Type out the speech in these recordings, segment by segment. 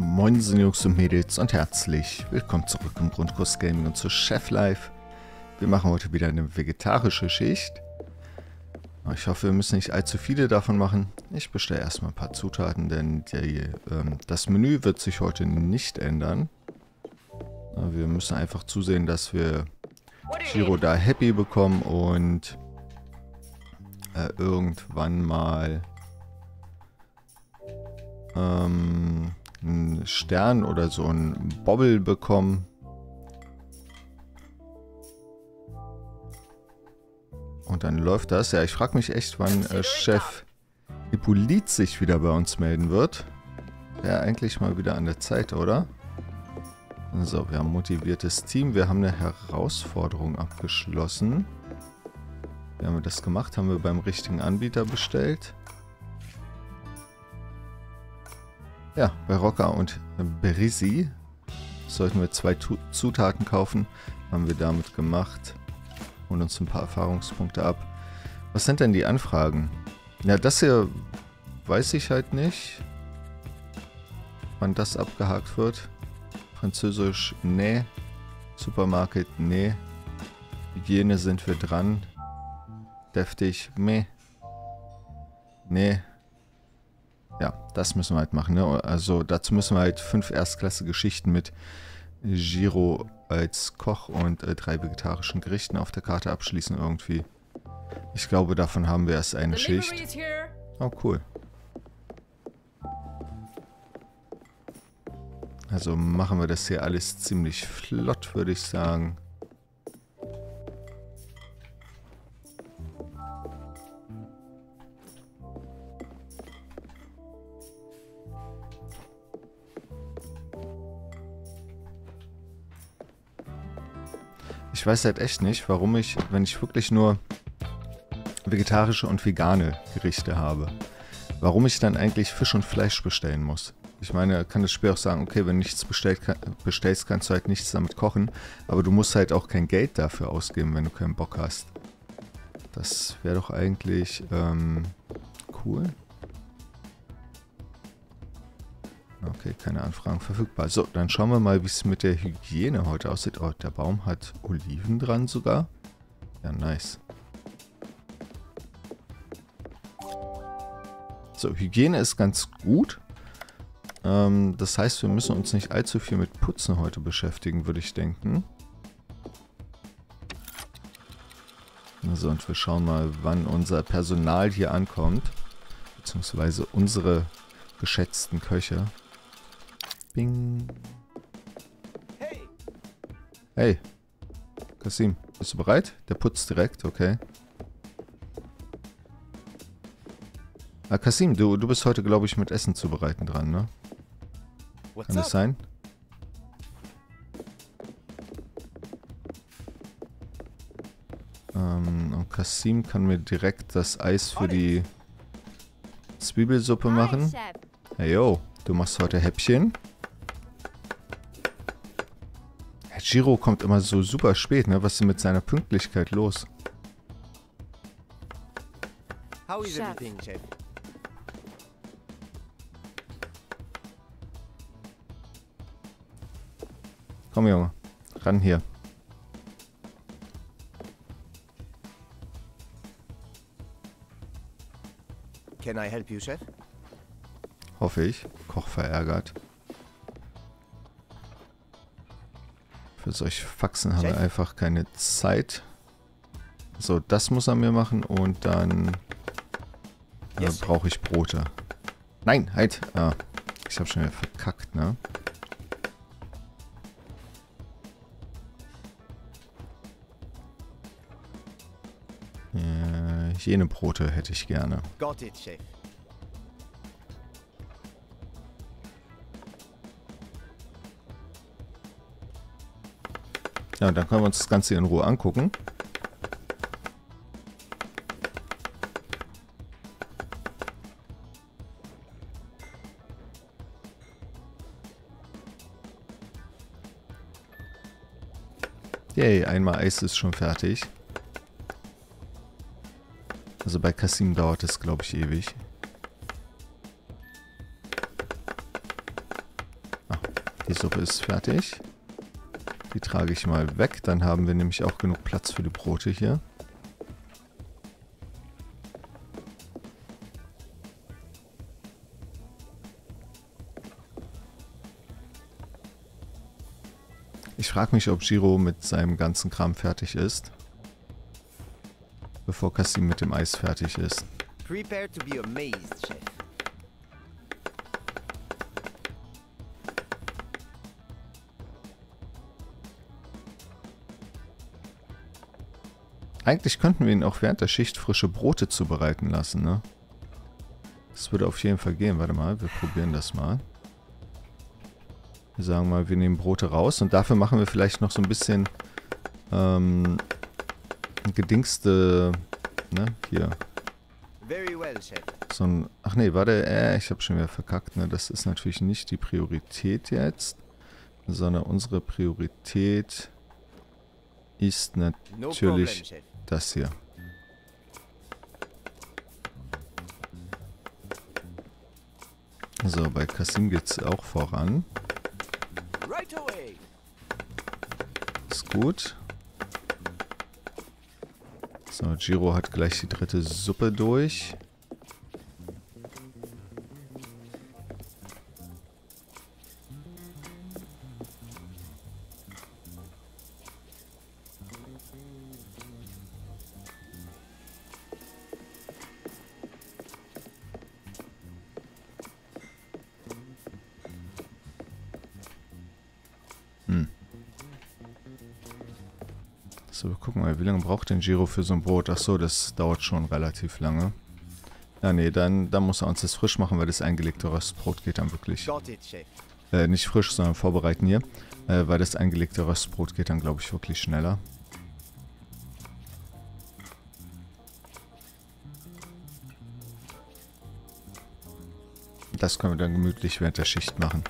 Moin Jungs und Mädels und herzlich willkommen zurück im Grundkurs Gaming und zu Chef Life. Wir machen heute wieder eine vegetarische Schicht. Ich hoffe, wir müssen nicht allzu viele davon machen. Ich bestelle erstmal ein paar Zutaten, denn die, ähm, das Menü wird sich heute nicht ändern. Wir müssen einfach zusehen, dass wir Giro da happy bekommen und äh, irgendwann mal ähm, einen Stern oder so einen Bobble bekommen. Und dann läuft das. Ja, ich frage mich echt, wann äh, Chef Hippolyt sich wieder bei uns melden wird. Wäre eigentlich mal wieder an der Zeit, oder? So, wir haben ein motiviertes Team. Wir haben eine Herausforderung abgeschlossen. Wie haben wir das gemacht? Haben wir beim richtigen Anbieter bestellt. Ja, bei Rocker und Berisi sollten wir zwei Zutaten kaufen. Haben wir damit gemacht. Und uns ein paar Erfahrungspunkte ab. Was sind denn die Anfragen? Ja, das hier weiß ich halt nicht. Wann das abgehakt wird. Französisch, nee. Supermarket, nee. Hygiene sind wir dran. Deftig, meh. Nee. Ja, das müssen wir halt machen. Ne? Also dazu müssen wir halt fünf Erstklasse-Geschichten mit Giro als Koch und äh, drei vegetarischen Gerichten auf der Karte abschließen irgendwie. Ich glaube, davon haben wir erst eine Schicht. Oh, cool. Also machen wir das hier alles ziemlich flott, würde ich sagen. Weiß halt echt nicht, warum ich, wenn ich wirklich nur vegetarische und vegane Gerichte habe, warum ich dann eigentlich Fisch und Fleisch bestellen muss. Ich meine, kann das Spiel auch sagen, okay, wenn du nichts bestellt, bestellst, kannst du halt nichts damit kochen, aber du musst halt auch kein Geld dafür ausgeben, wenn du keinen Bock hast. Das wäre doch eigentlich ähm, cool. Okay, keine Anfragen verfügbar. So, dann schauen wir mal, wie es mit der Hygiene heute aussieht. Oh, der Baum hat Oliven dran sogar. Ja, nice. So, Hygiene ist ganz gut. Ähm, das heißt, wir müssen uns nicht allzu viel mit Putzen heute beschäftigen, würde ich denken. So, und wir schauen mal, wann unser Personal hier ankommt. Beziehungsweise unsere geschätzten Köche. Bing. Hey. Kasim, bist du bereit? Der putzt direkt, okay. Ah, Kasim, du, du bist heute, glaube ich, mit Essen zubereiten dran, ne? Kann das sein? Ähm, und Kasim kann mir direkt das Eis für die Zwiebelsuppe machen. Hey yo, du machst heute Häppchen. Giro kommt immer so super spät, ne? Was ist mit seiner Pünktlichkeit los? How is everything, Chef? Komm, Junge. Ran hier. Can I help you, Chef? Hoffe ich. Koch verärgert. Für solche Faxen haben wir einfach keine Zeit. So, das muss er mir machen und dann äh, yes. brauche ich Brote. Nein, halt. Ah, ich habe schon wieder verkackt, ne? Äh, Hygienebrote hätte ich gerne. Got it, Chef. Ja, dann können wir uns das Ganze in Ruhe angucken. Yay, einmal Eis ist schon fertig. Also bei Kasim dauert es, glaube ich, ewig. Die Suppe ist fertig. Die trage ich mal weg. Dann haben wir nämlich auch genug Platz für die Brote hier. Ich frage mich, ob Giro mit seinem ganzen Kram fertig ist. Bevor Kassim mit dem Eis fertig ist. Prepare to be amazed, Chef. Eigentlich könnten wir ihn auch während der Schicht frische Brote zubereiten lassen, ne? Das würde auf jeden Fall gehen. Warte mal, wir probieren das mal. Wir sagen mal, wir nehmen Brote raus und dafür machen wir vielleicht noch so ein bisschen ähm, gedingste, ne, hier. Very well, Chef. So ein, ach nee, warte, äh, ich habe schon wieder verkackt, ne, das ist natürlich nicht die Priorität jetzt, sondern unsere Priorität ist natürlich. Das hier. So, bei Kasim geht's auch voran. Ist gut. So, Giro hat gleich die dritte Suppe durch. Lange braucht denn Giro für so ein Brot? Ach so, das dauert schon relativ lange. Ja, nee, dann, dann muss er uns das frisch machen, weil das eingelegte Röstbrot geht dann wirklich. Äh, nicht frisch, sondern vorbereiten hier. Äh, weil das eingelegte Röstbrot geht dann, glaube ich, wirklich schneller. Das können wir dann gemütlich während der Schicht machen.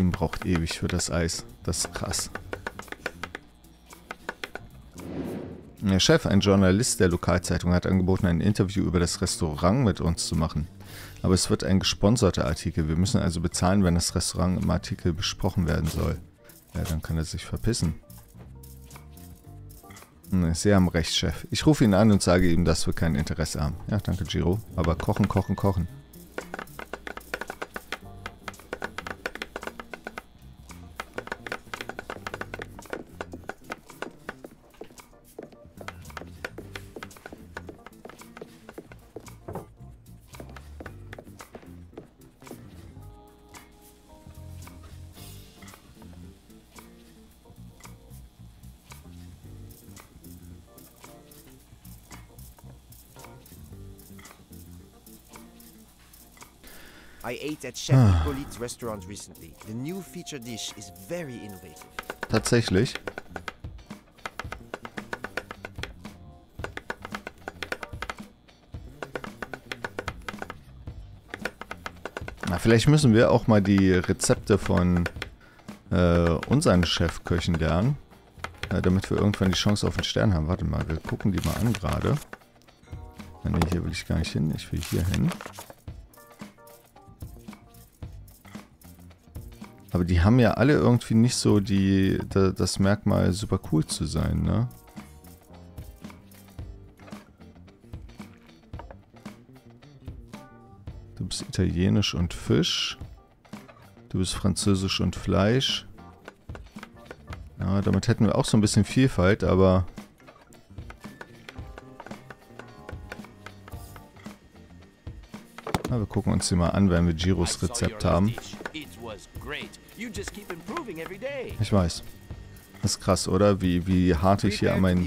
Kassim braucht ewig für das Eis. Das ist krass. Der Chef, ein Journalist der Lokalzeitung, hat angeboten, ein Interview über das Restaurant mit uns zu machen. Aber es wird ein gesponserter Artikel. Wir müssen also bezahlen, wenn das Restaurant im Artikel besprochen werden soll. Ja, dann kann er sich verpissen. Hm, Sie haben recht, Chef. Ich rufe ihn an und sage ihm, dass wir kein Interesse haben. Ja, danke, Giro. Aber kochen, kochen, kochen. Tatsächlich. Na, vielleicht müssen wir auch mal die Rezepte von äh, unseren Chefköchen lernen. Äh, damit wir irgendwann die Chance auf den Stern haben. Warte mal, wir gucken die mal an gerade. Ne, hier will ich gar nicht hin. Ich will hier hin. Aber die haben ja alle irgendwie nicht so die, da, das Merkmal, super cool zu sein, ne? Du bist italienisch und Fisch. Du bist französisch und Fleisch. Ja, damit hätten wir auch so ein bisschen Vielfalt, aber... Na, wir gucken uns die mal an, wenn wir Giros Rezept haben. Ich weiß. Das ist krass, oder? Wie, wie hart ich hier an meinen.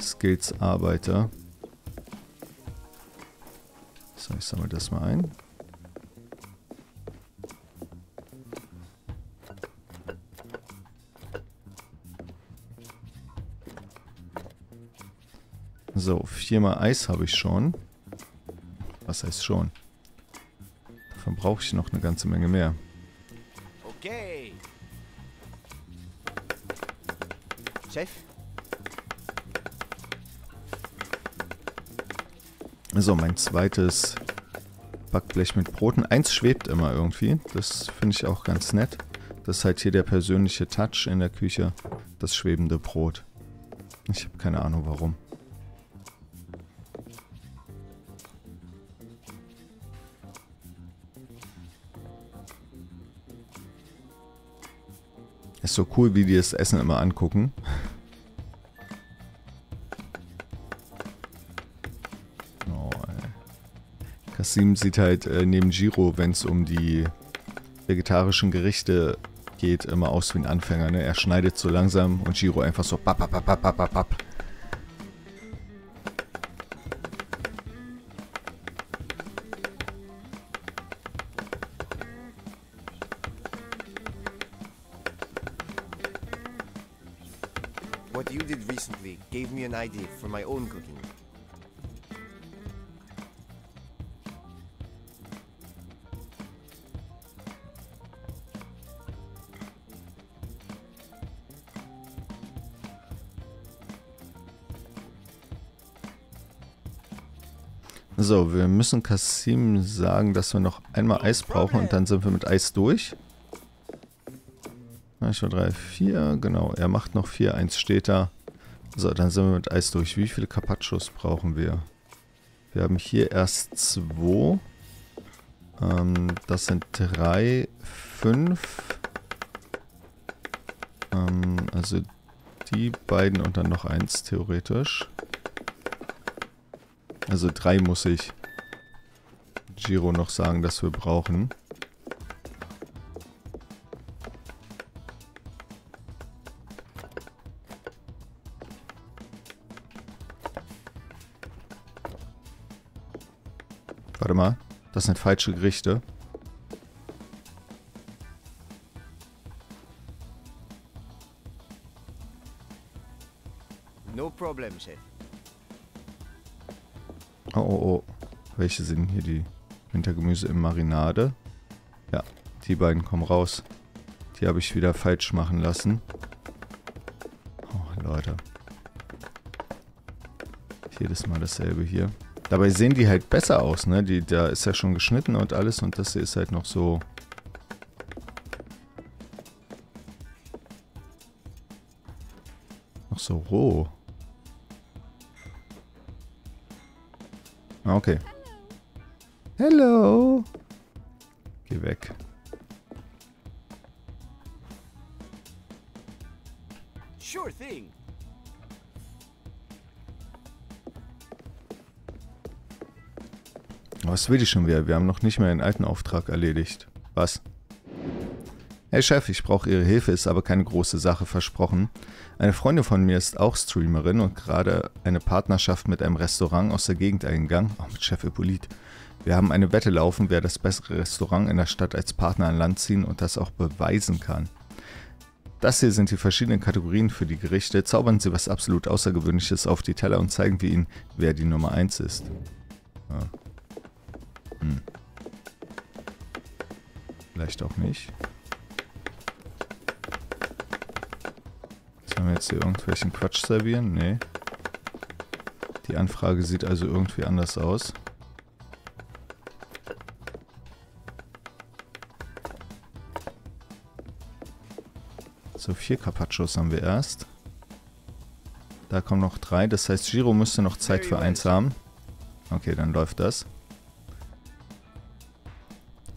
Skills arbeite. So, ich sammle das mal ein. So, viermal Eis habe ich schon. Was heißt schon? Davon brauche ich noch eine ganze Menge mehr. Chef, So, mein zweites Backblech mit Broten. Eins schwebt immer irgendwie. Das finde ich auch ganz nett. Das ist halt hier der persönliche Touch in der Küche. Das schwebende Brot. Ich habe keine Ahnung warum. So cool, wie die das Essen immer angucken. Oh, Kasim sieht halt äh, neben Giro, wenn es um die vegetarischen Gerichte geht, immer aus wie ein Anfänger. Ne? Er schneidet so langsam und Giro einfach so papp, papp, papp, papp, papp, papp. Idea for my own cooking. So, wir müssen Kasim sagen, dass wir noch einmal Eis brauchen und dann sind wir mit Eis durch. 1, 2, 3, 4, genau. Er macht noch 4, 1 steht da. So, dann sind wir mit Eis durch. Wie viele Carpaccios brauchen wir? Wir haben hier erst 2. Ähm, das sind 3, 5. Ähm, also die beiden und dann noch eins theoretisch. Also drei muss ich Giro noch sagen, dass wir brauchen. Das sind falsche Gerichte. No problem, Chef. Oh, oh, oh. Welche sind hier die Wintergemüse im Marinade? Ja, die beiden kommen raus. Die habe ich wieder falsch machen lassen. Oh, Leute. Jedes Mal dasselbe hier. Dabei sehen die halt besser aus, ne? Die, da ist ja schon geschnitten und alles und das hier ist halt noch so... Noch so roh. Ah, Okay. Hello. Geh weg. Sure thing. Was will ich schon wieder? Wir haben noch nicht mal den alten Auftrag erledigt. Was? Hey Chef, ich brauche Ihre Hilfe, ist aber keine große Sache versprochen. Eine Freundin von mir ist auch Streamerin und gerade eine Partnerschaft mit einem Restaurant aus der Gegend eingegangen. Auch mit Chef Hippolyt. Wir haben eine Wette laufen, wer das bessere Restaurant in der Stadt als Partner an Land ziehen und das auch beweisen kann. Das hier sind die verschiedenen Kategorien für die Gerichte. Zaubern Sie was absolut Außergewöhnliches auf die Teller und zeigen wir Ihnen, wer die Nummer 1 ist. Ja. Hm. Vielleicht auch nicht. Sollen wir jetzt hier irgendwelchen Quatsch servieren? Nee. Die Anfrage sieht also irgendwie anders aus. So, vier Carpaccios haben wir erst. Da kommen noch drei. Das heißt, Giro müsste noch Zeit für eins haben. Okay, dann läuft das.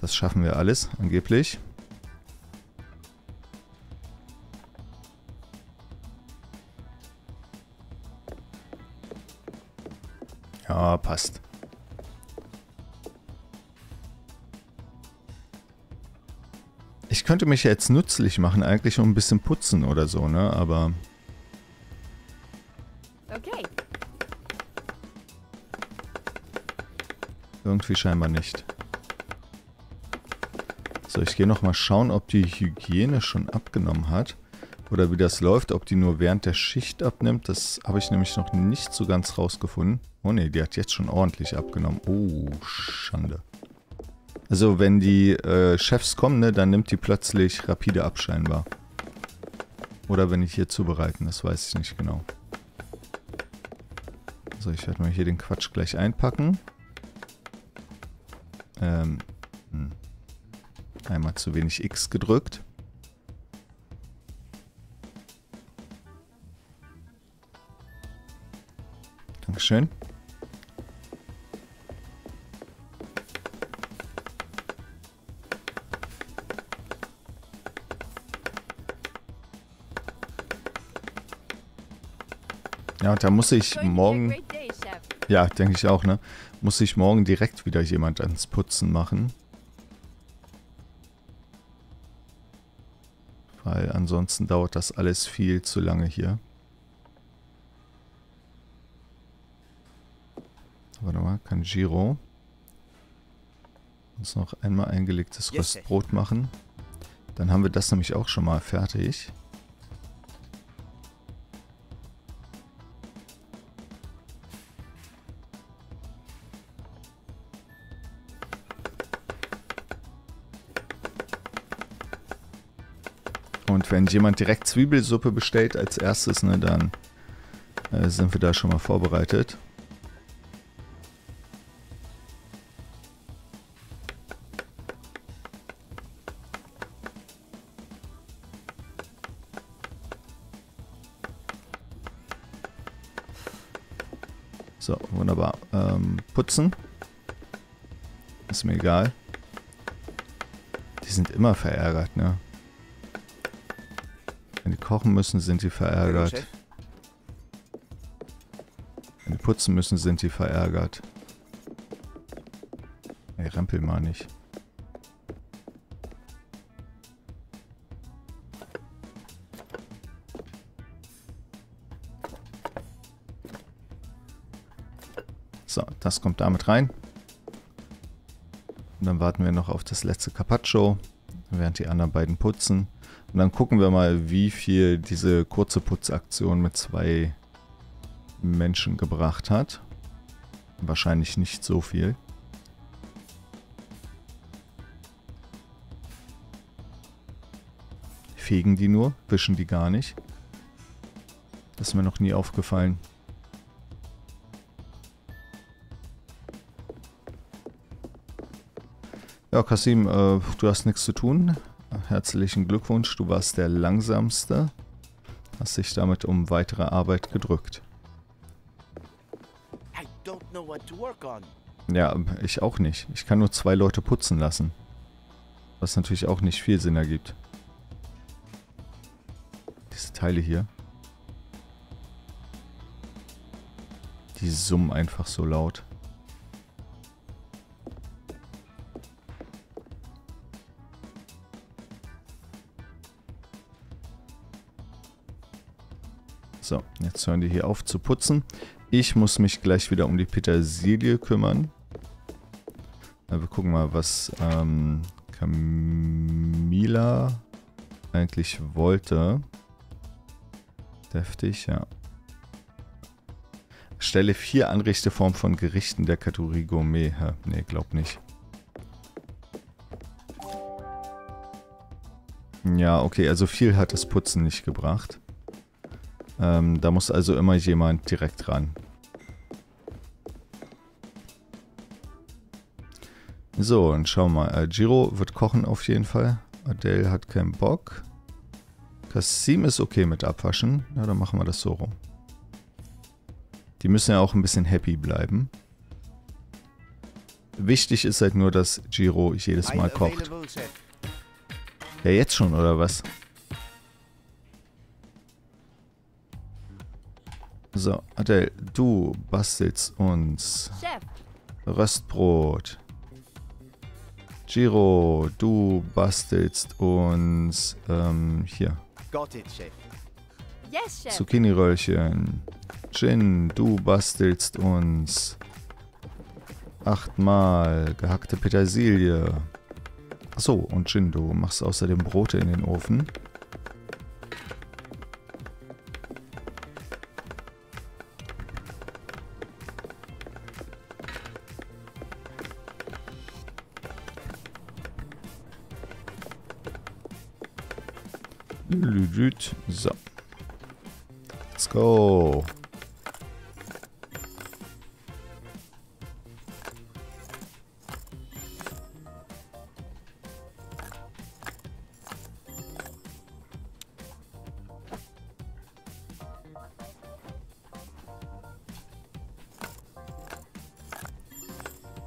Das schaffen wir alles, angeblich. Ja, passt. Ich könnte mich jetzt nützlich machen, eigentlich um ein bisschen putzen oder so, ne? Aber Okay. irgendwie scheinbar nicht. So, ich gehe nochmal schauen, ob die Hygiene schon abgenommen hat. Oder wie das läuft, ob die nur während der Schicht abnimmt. Das habe ich nämlich noch nicht so ganz rausgefunden. Oh ne, die hat jetzt schon ordentlich abgenommen. Oh, Schande. Also wenn die äh, Chefs kommen, ne, dann nimmt die plötzlich rapide ab scheinbar. Oder wenn ich hier zubereiten, das weiß ich nicht genau. So, ich werde mal hier den Quatsch gleich einpacken. Ähm, hm. Einmal zu wenig X gedrückt. Dankeschön. Ja, und da muss ich morgen... Ja, denke ich auch, ne? Muss ich morgen direkt wieder jemand ans Putzen machen. Weil ansonsten dauert das alles viel zu lange hier. Warte mal, kann Giro uns noch einmal eingelegtes Röstbrot machen. Dann haben wir das nämlich auch schon mal fertig. Wenn jemand direkt Zwiebelsuppe bestellt als erstes, ne, dann äh, sind wir da schon mal vorbereitet. So, wunderbar. Ähm, putzen. Ist mir egal. Die sind immer verärgert, ne? Kochen müssen, sind die verärgert. Wenn die putzen müssen, sind die verärgert. Ey, rempel mal nicht. So, das kommt damit rein. Und dann warten wir noch auf das letzte Carpaccio, während die anderen beiden putzen. Und dann gucken wir mal, wie viel diese kurze Putzaktion mit zwei Menschen gebracht hat. Wahrscheinlich nicht so viel. Fegen die nur, wischen die gar nicht. Das ist mir noch nie aufgefallen. Ja, Kasim, äh, du hast nichts zu tun. Herzlichen Glückwunsch, du warst der Langsamste. Hast dich damit um weitere Arbeit gedrückt. Ja, ich auch nicht. Ich kann nur zwei Leute putzen lassen. Was natürlich auch nicht viel Sinn ergibt. Diese Teile hier. Die summen einfach so laut. So, jetzt hören die hier auf zu putzen. Ich muss mich gleich wieder um die Petersilie kümmern. Ja, wir gucken mal, was ähm, Camila eigentlich wollte. Deftig, ja. Stelle vier Anrichteformen von Gerichten der Kategorie Gourmet. Ja, nee, glaub nicht. Ja, okay, also viel hat das Putzen nicht gebracht. Ähm, da muss also immer jemand direkt ran. So, und schauen wir mal. Äh, Giro wird kochen auf jeden Fall. Adele hat keinen Bock. Kassim ist okay mit Abwaschen. Ja, dann machen wir das so rum. Die müssen ja auch ein bisschen happy bleiben. Wichtig ist halt nur, dass Giro jedes Mal kocht. Ja, jetzt schon, oder was? So, Adele, du bastelst uns Chef, Röstbrot. Giro, du bastelst uns ähm, hier Got it, Chef. yes, Chef. Zucchini-Röllchen. Jin, du bastelst uns achtmal gehackte Petersilie. Achso, und Jin, du machst außerdem Brote in den Ofen. So. Let's go.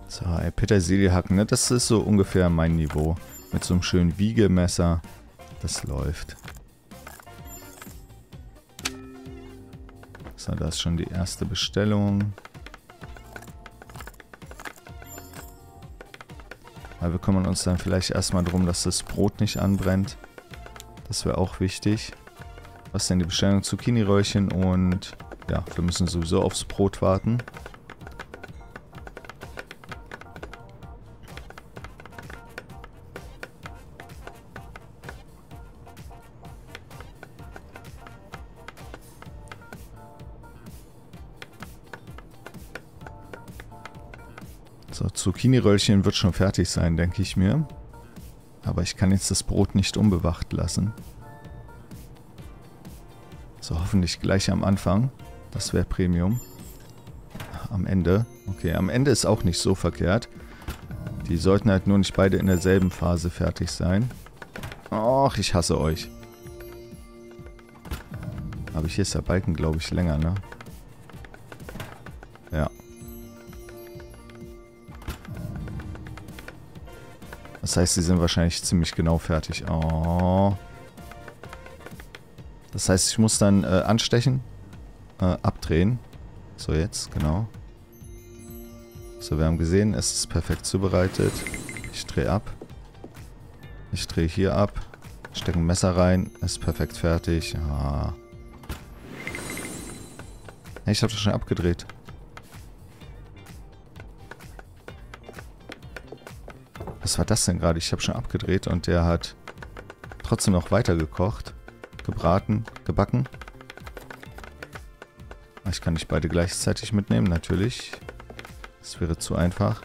So, ey, Petersilie hacken, ne? Das ist so ungefähr mein Niveau. Mit so einem schönen Wiegemesser. Das läuft. So, da ist schon die erste Bestellung. Aber wir kümmern uns dann vielleicht erstmal darum, dass das Brot nicht anbrennt. Das wäre auch wichtig. Was ist denn die Bestellung? Zucchini-Röllchen und ja, wir müssen sowieso aufs Brot warten. Zucchini-Röllchen wird schon fertig sein, denke ich mir. Aber ich kann jetzt das Brot nicht unbewacht lassen. So, hoffentlich gleich am Anfang. Das wäre Premium. Am Ende. Okay, am Ende ist auch nicht so verkehrt. Die sollten halt nur nicht beide in derselben Phase fertig sein. Och, ich hasse euch. Aber hier ist der Balken, glaube ich, länger, ne? Das heißt, sie sind wahrscheinlich ziemlich genau fertig. Oh. Das heißt, ich muss dann äh, anstechen, äh, abdrehen. So, jetzt, genau. So, wir haben gesehen, es ist perfekt zubereitet. Ich drehe ab. Ich drehe hier ab. Stecke ein Messer rein. Ist perfekt fertig. Ah. Ich habe das schon abgedreht. War das denn gerade? Ich habe schon abgedreht und der hat trotzdem noch weiter gekocht. Gebraten, gebacken. Ah, ich kann nicht beide gleichzeitig mitnehmen, natürlich. Das wäre zu einfach.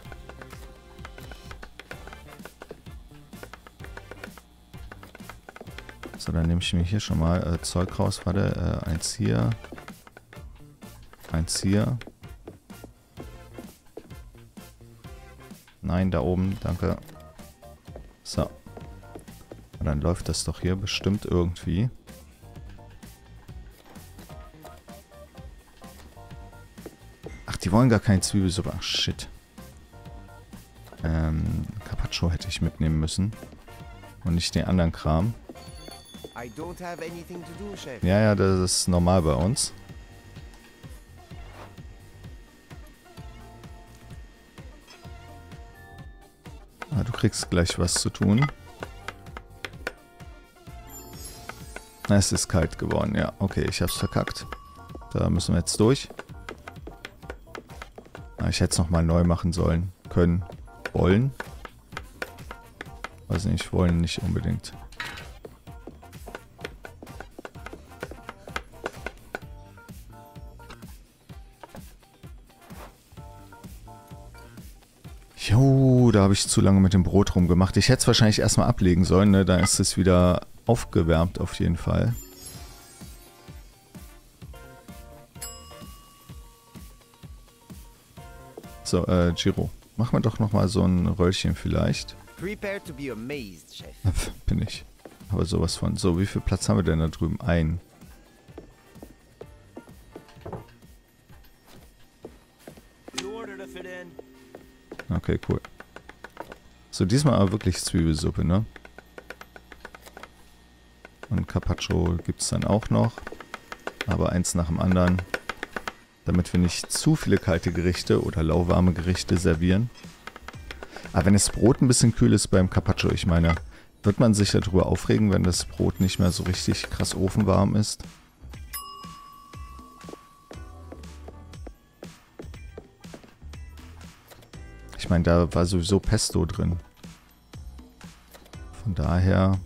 So, dann nehme ich mir hier schon mal äh, Zeug raus. Warte, äh, eins hier. Eins hier. Nein, da oben, danke. So. Und dann läuft das doch hier bestimmt irgendwie. Ach, die wollen gar keine Zwiebelsuppe. Ach, shit. Ähm, Carpaccio hätte ich mitnehmen müssen. Und nicht den anderen Kram. Do. Ja, ja, das ist normal bei uns. Kriegst gleich was zu tun. Es ist kalt geworden, ja. Okay, ich hab's verkackt. Da müssen wir jetzt durch. Ah, ich hätte es nochmal neu machen sollen. Können. Wollen. Weiß nicht, wollen nicht unbedingt. Da habe ich zu lange mit dem Brot rumgemacht. Ich hätte es wahrscheinlich erstmal ablegen sollen, ne? Dann ist es wieder aufgewärmt auf jeden Fall. So, äh, Giro. Mach mal doch nochmal so ein Röllchen vielleicht. Amazed, Bin ich. Aber sowas von. So, wie viel Platz haben wir denn da drüben? Ein. Okay, cool. So, diesmal aber wirklich Zwiebelsuppe, ne? Und Carpaccio gibt es dann auch noch. Aber eins nach dem anderen. Damit wir nicht zu viele kalte Gerichte oder lauwarme Gerichte servieren. Aber wenn das Brot ein bisschen kühl ist beim Carpaccio, ich meine, wird man sich darüber aufregen, wenn das Brot nicht mehr so richtig krass ofenwarm ist? Ich meine, da war sowieso Pesto drin. Von daher...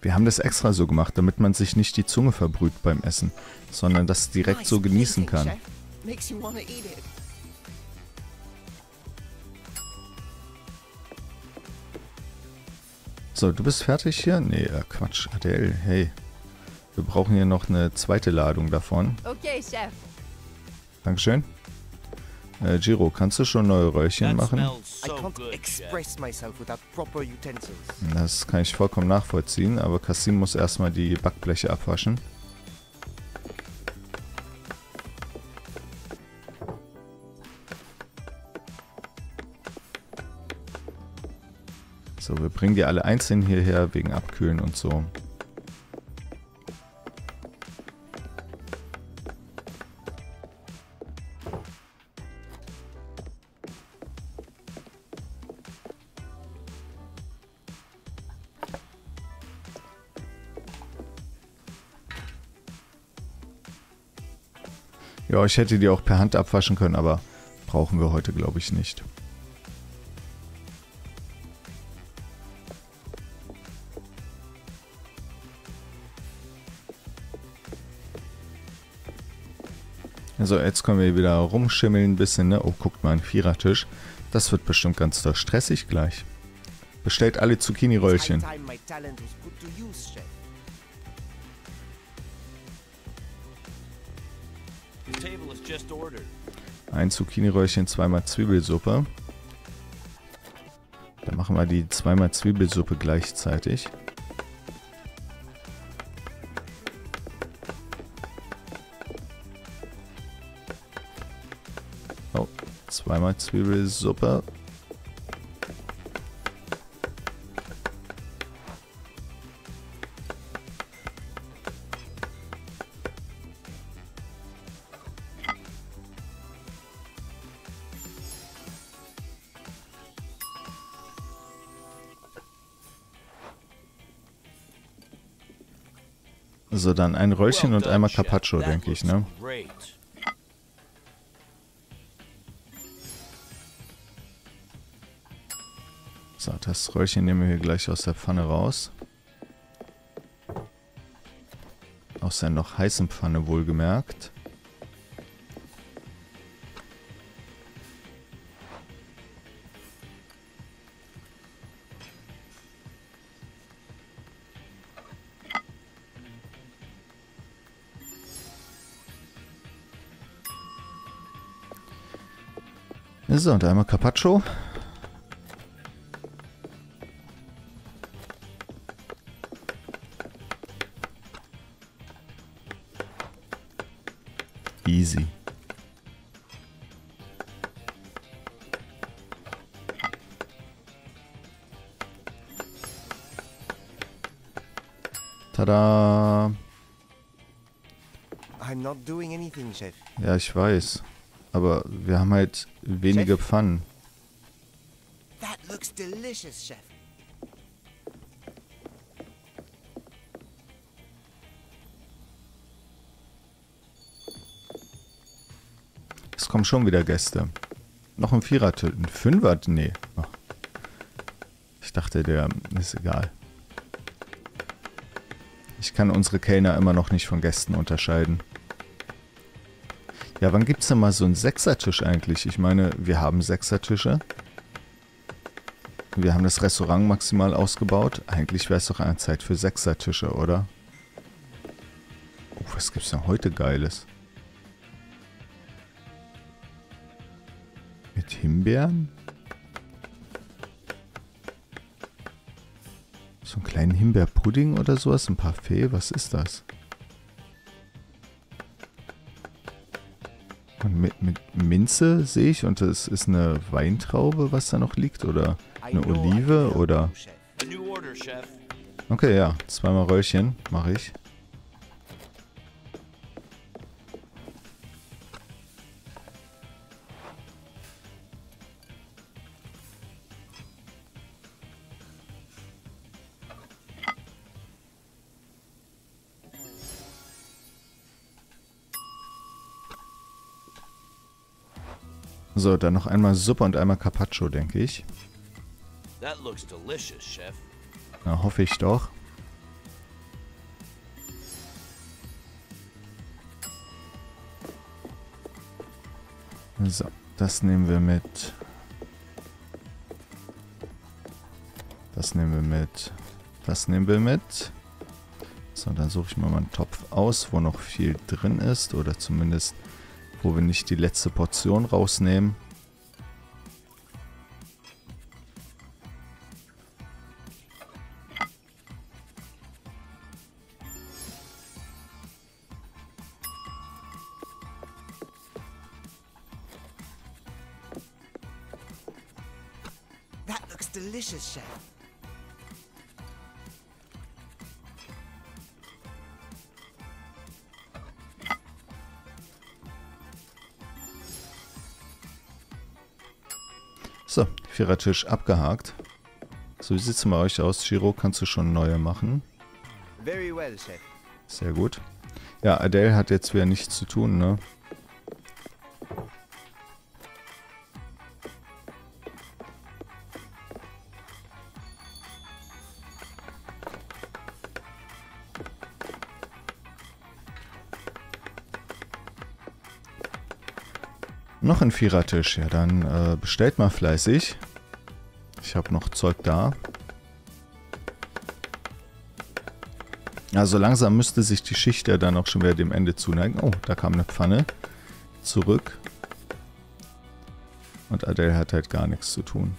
Wir haben das extra so gemacht, damit man sich nicht die Zunge verbrüht beim Essen, sondern das direkt so genießen kann. So, du bist fertig hier? Nee, äh, Quatsch. ADL, hey. Wir brauchen hier noch eine zweite Ladung davon. Okay, Chef. Dankeschön. Äh, Giro, kannst du schon neue Röhrchen machen? Das kann ich vollkommen nachvollziehen, aber Cassim muss erstmal die Backbleche abwaschen. So, wir bringen die alle einzeln hierher wegen Abkühlen und so. Ja, ich hätte die auch per Hand abwaschen können, aber brauchen wir heute, glaube ich, nicht. Also jetzt können wir wieder rumschimmeln ein bisschen, ne? Oh, guckt mal, ein Vierertisch. Das wird bestimmt ganz doll stressig gleich. Bestellt alle Zucchini-Röllchen. Ein Zucchini-Röllchen, zweimal Zwiebelsuppe. Dann machen wir die zweimal Zwiebelsuppe gleichzeitig. Oh, zweimal Zwiebelsuppe. So, dann ein Röllchen und einmal Carpaccio, denke ich, ne? So, das Röllchen nehmen wir hier gleich aus der Pfanne raus. Aus der noch heißen Pfanne wohlgemerkt. So, und einmal Carpaccio. Easy. Tada! I'm not doing anything, Chef. Ja, ich weiß. Aber wir haben halt wenige Chef? Pfannen. That looks delicious, Chef. Es kommen schon wieder Gäste. Noch ein Vierer, ein Fünfer? Nee. Ach. Ich dachte, der ist egal. Ich kann unsere Kellner immer noch nicht von Gästen unterscheiden. Ja, wann gibt's denn mal so einen Sechsertisch eigentlich? Ich meine, wir haben Sechsertische. Wir haben das Restaurant maximal ausgebaut. Eigentlich wäre es doch eine Zeit für Sechsertische, oder? Oh, was gibt's denn heute Geiles? Mit Himbeeren? So einen kleinen Himbeerpudding oder sowas? Ein Parfait? Was ist das? Minze sehe ich und es ist eine Weintraube, was da noch liegt oder eine Olive oder... Okay, ja, zweimal Röllchen mache ich. So, dann noch einmal Suppe und einmal Carpaccio, denke ich. Na, hoffe ich doch. So, das nehmen wir mit. Das nehmen wir mit. Das nehmen wir mit. So, dann suche ich mir mal einen Topf aus, wo noch viel drin ist. Oder zumindest, wo wir nicht die letzte Portion rausnehmen. Vierertisch abgehakt. So, wie sieht es bei euch aus? Shiro, kannst du schon neue machen? Very well, Chef. Sehr gut. Ja, Adele hat jetzt wieder nichts zu tun, ne? Noch ein Vierertisch. Ja, dann äh, bestellt mal fleißig. Ich habe noch Zeug da. Also langsam müsste sich die Schicht ja dann auch schon wieder dem Ende zuneigen. Oh, da kam eine Pfanne. Zurück. Und Adele hat halt gar nichts zu tun.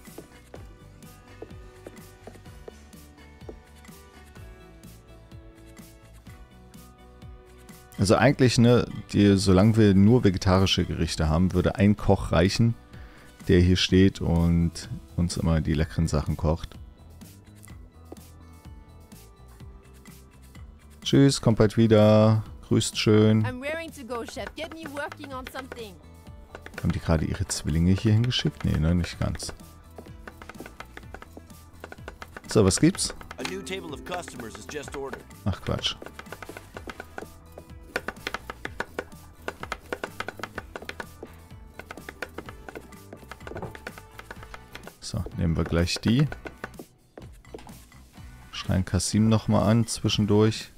Also eigentlich, ne, die, solange wir nur vegetarische Gerichte haben, würde ein Koch reichen, der hier steht und uns immer die leckeren Sachen kocht. Tschüss, kommt bald wieder. Grüßt schön. Haben die gerade ihre Zwillinge hier hingeschickt? Nee, ne, nicht ganz. So, was gibt's? A new nehmen wir gleich die. Schreien Kasim nochmal an zwischendurch.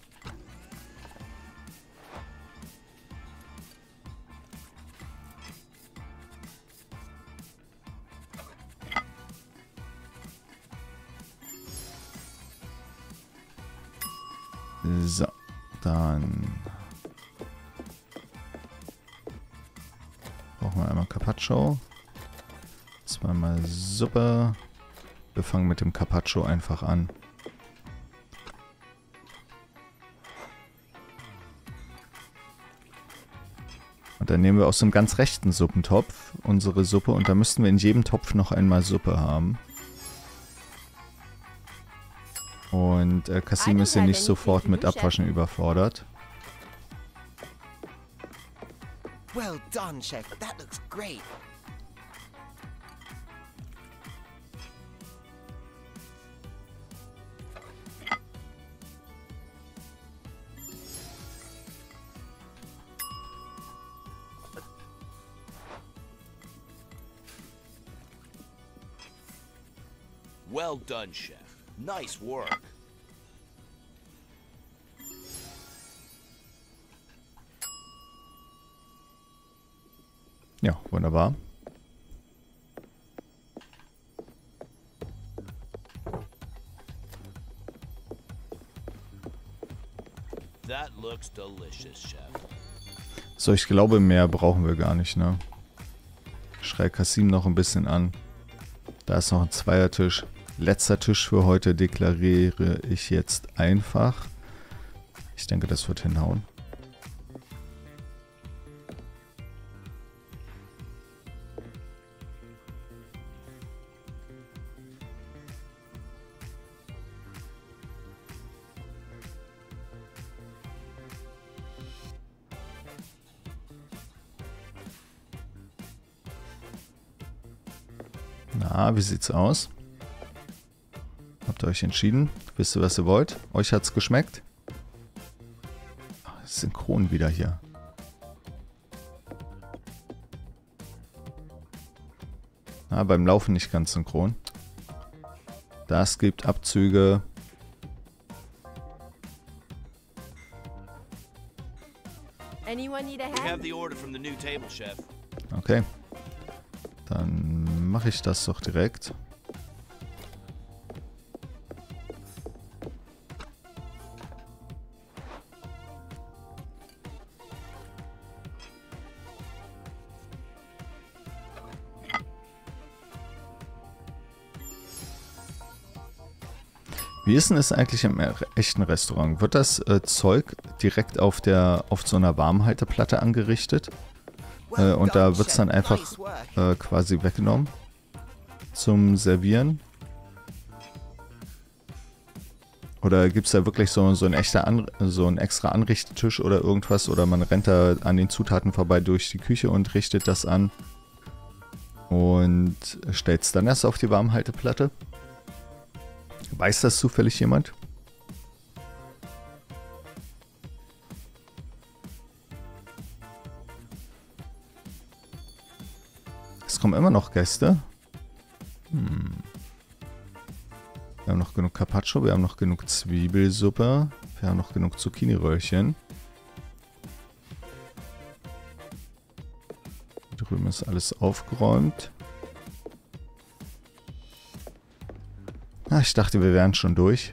Carpaccio einfach an. Und dann nehmen wir aus dem ganz rechten Suppentopf unsere Suppe und da müssten wir in jedem Topf noch einmal Suppe haben. Und äh, Kasim ist ja nicht sofort mit Abwaschen überfordert. Well done, Chef. That looks great. Well done, chef. Nice work. Ja, wunderbar. That looks delicious, chef. So, ich glaube, mehr brauchen wir gar nicht, ne? Schrei Kasim noch ein bisschen an. Da ist noch ein Zweiertisch. Letzter Tisch für heute deklariere ich jetzt einfach. Ich denke, das wird hinhauen. Na, wie sieht's aus? Habt ihr euch entschieden? Wisst ihr, was ihr wollt? Euch hat's geschmeckt? Synchron wieder hier. Ah, beim Laufen nicht ganz synchron. Das gibt Abzüge. Okay. Dann mache ich das doch direkt. Wie ist denn es eigentlich im echten Restaurant? Wird das äh, Zeug direkt auf der auf so einer Warmhalteplatte angerichtet? Äh, und da wird's Chef. dann einfach äh, quasi weggenommen zum Servieren? Oder gibt es da wirklich so, so, ein echter An so ein extra Anrichtetisch oder irgendwas? Oder man rennt da an den Zutaten vorbei durch die Küche und richtet das an? und stellt es dann erst auf die Warmhalteplatte. Weiß das zufällig jemand? Es kommen immer noch Gäste. Hm. Wir haben noch genug Carpaccio, wir haben noch genug Zwiebelsuppe, wir haben noch genug Zucchini-Röllchen. Drüben ist alles aufgeräumt. Ah, ich dachte, wir wären schon durch.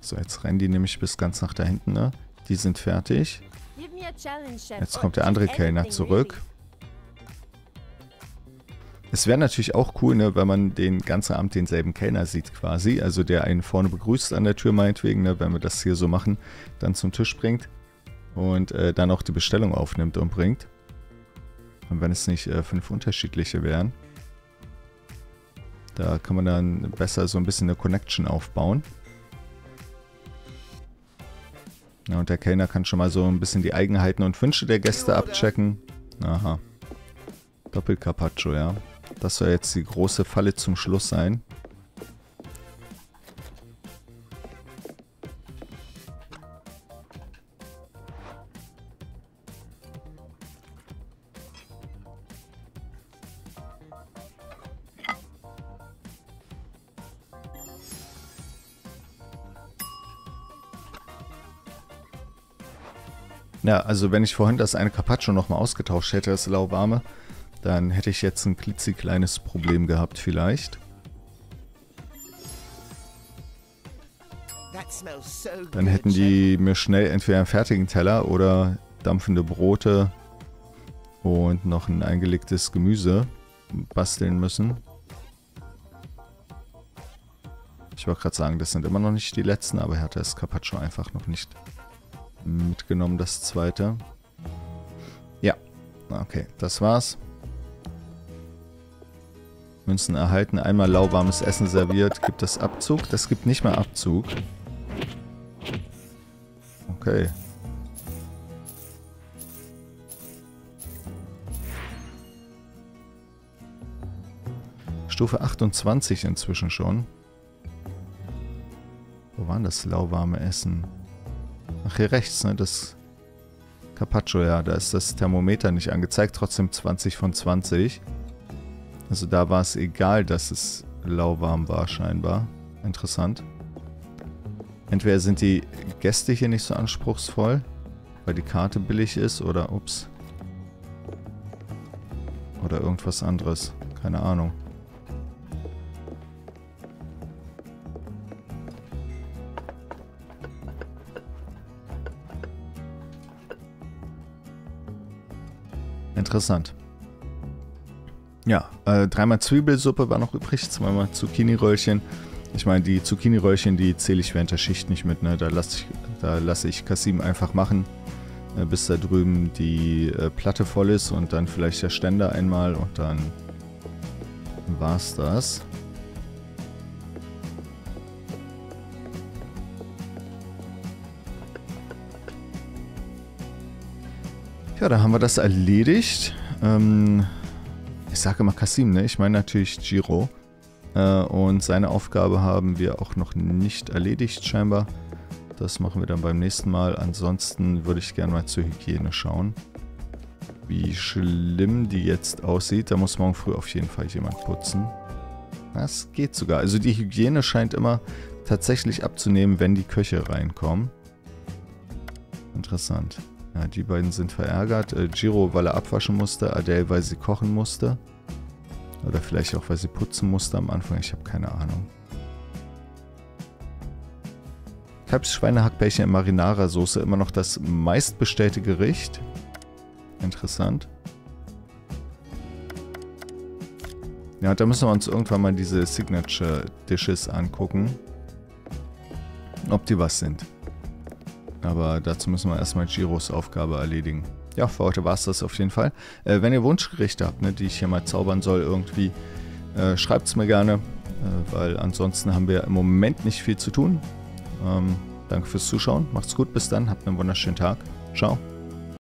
So, jetzt rennen die nämlich bis ganz nach da hinten, ne? Die sind fertig. Jetzt kommt der andere Kellner zurück. Es wäre natürlich auch cool, ne, wenn man den ganzen Abend denselben Kellner sieht quasi. Also der einen vorne begrüßt an der Tür meinetwegen, ne, wenn wir das hier so machen, dann zum Tisch bringt und äh, dann auch die Bestellung aufnimmt und bringt. Und wenn es nicht äh, fünf unterschiedliche wären. Da kann man dann besser so ein bisschen eine Connection aufbauen. Ja, und der Kellner kann schon mal so ein bisschen die Eigenheiten und Wünsche der Gäste abchecken. Aha. Doppelcarpaccio, ja. Das soll jetzt die große Falle zum Schluss sein. Ja, also wenn ich vorhin das eine Carpaccio nochmal ausgetauscht hätte, das lauwarme, dann hätte ich jetzt ein klitzekleines Problem gehabt vielleicht. Dann hätten die mir schnell entweder einen fertigen Teller oder dampfende Brote und noch ein eingelegtes Gemüse basteln müssen. Ich wollte gerade sagen, das sind immer noch nicht die letzten, aber er hatte das Carpaccio einfach noch nicht mitgenommen, das zweite. Ja, okay, das war's. Münzen erhalten, einmal lauwarmes Essen serviert. Gibt es Abzug? Das gibt nicht mehr Abzug. Okay. Stufe 28 inzwischen schon. Wo war das lauwarme Essen? Ach, hier rechts, ne? Das Carpaccio, ja. Da ist das Thermometer nicht angezeigt. Trotzdem 20 von 20. Also da war es egal, dass es lauwarm war, scheinbar. Interessant. Entweder sind die Gäste hier nicht so anspruchsvoll, weil die Karte billig ist, oder ups. Oder irgendwas anderes. Keine Ahnung. Interessant. Ja, äh, dreimal Zwiebelsuppe war noch übrig, zweimal Zucchini-Röllchen. Ich meine, die Zucchini-Röllchen, die zähle ich während der Schicht nicht mit. Ne? Da lasse ich, da lasse ich Kasim einfach machen, äh, bis da drüben die äh, Platte voll ist und dann vielleicht der Ständer einmal und dann war's das. Ja, da haben wir das erledigt. Ähm, ich sage immer Kasim, ne? Ich meine natürlich Giro. Äh, und seine Aufgabe haben wir auch noch nicht erledigt, scheinbar. Das machen wir dann beim nächsten Mal. Ansonsten würde ich gerne mal zur Hygiene schauen. Wie schlimm die jetzt aussieht. Da muss morgen früh auf jeden Fall jemand putzen. Das geht sogar. Also die Hygiene scheint immer tatsächlich abzunehmen, wenn die Köche reinkommen. Interessant. Ja, die beiden sind verärgert. Äh, Giro, weil er abwaschen musste. Adele, weil sie kochen musste. Oder vielleicht auch, weil sie putzen musste am Anfang. Ich habe keine Ahnung. Kalbsschweinehackbällchen in Marinara-Soße. Immer noch das meistbestellte Gericht. Interessant. Ja, da müssen wir uns irgendwann mal diese Signature Dishes angucken. Ob die was sind. Aber dazu müssen wir erstmal Giros Aufgabe erledigen. Ja, für heute war es das auf jeden Fall. Äh, wenn ihr Wunschgerichte habt, ne, die ich hier mal zaubern soll irgendwie, äh, schreibt es mir gerne, äh, weil ansonsten haben wir im Moment nicht viel zu tun. Ähm, danke fürs Zuschauen, macht's gut, bis dann, habt einen wunderschönen Tag. Ciao.